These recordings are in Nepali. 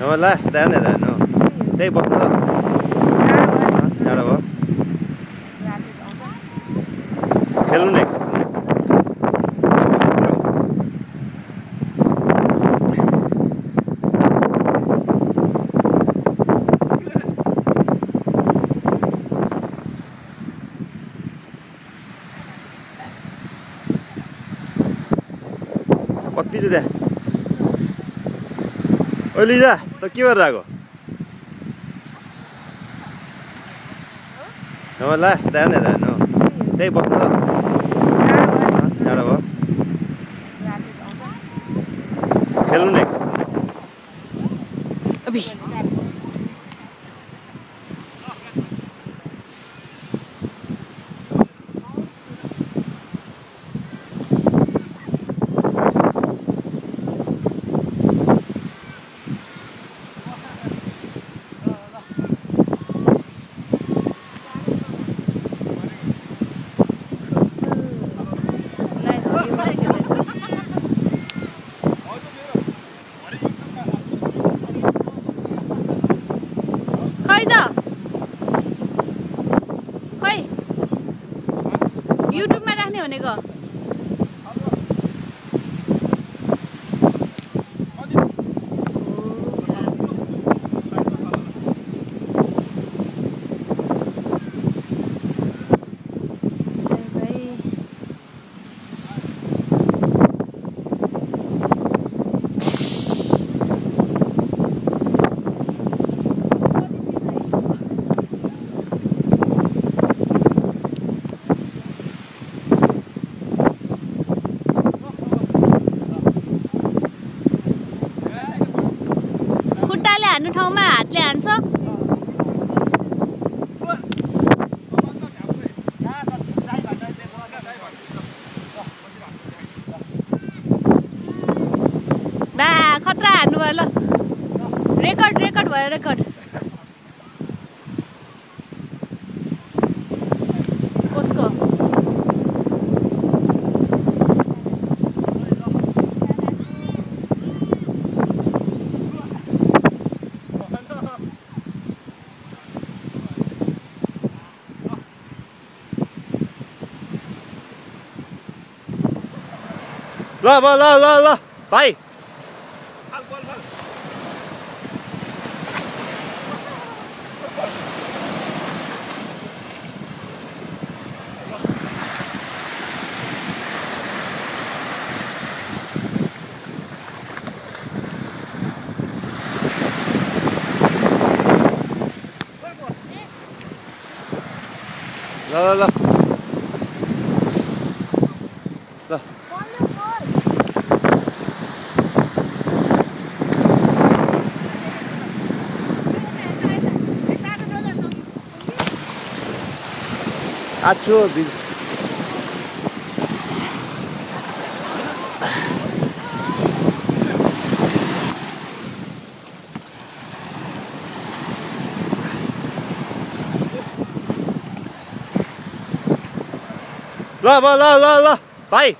हो ला यता हेर्नु त्यही बस्नु त जाडो भयो खेल्नु नि एकछिन। कति छ त्यहाँ ओ लिजा त के गरेर आएको? हो ला यता हेर्नु त्यही बस्नु त। जाडो भयो। खेल्नु नि खै त। खै युट्युबमा राख्ने भनेको। हान्नु ठाउँमा हातले हान्छ बा खतरा हान्नु भयो ल रेकर्ड रेकर्ड भयो रेकर्ड ल ल ल ल ल भाइ ल ल ल आछु भिज ल ल ल ल ल भाइ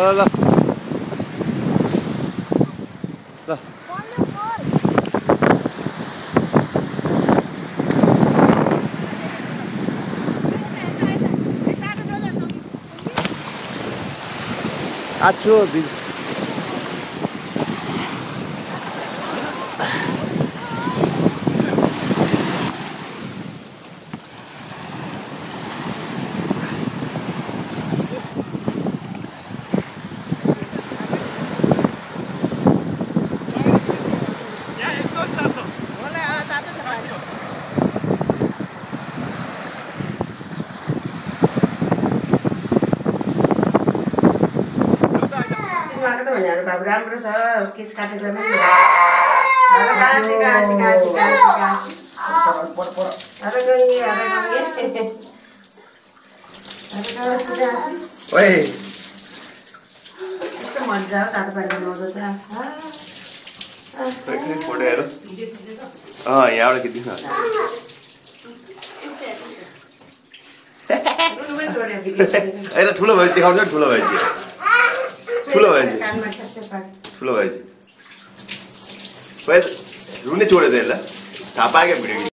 ल ल उहाँको त भनेर बाबु राम्रो छ। केस काटेको आएको। कस्तो मजा हो तातो त यहाँबाट ठुलो भएपछि देखाउँछ ठुलो भएपछि। ठुलो भएपछि कानमा ठ्याक्कै पार्छ। ठुलो भएपछि रुने छोड्यो त यसलाई थाहा पाएँ क्या भिडियो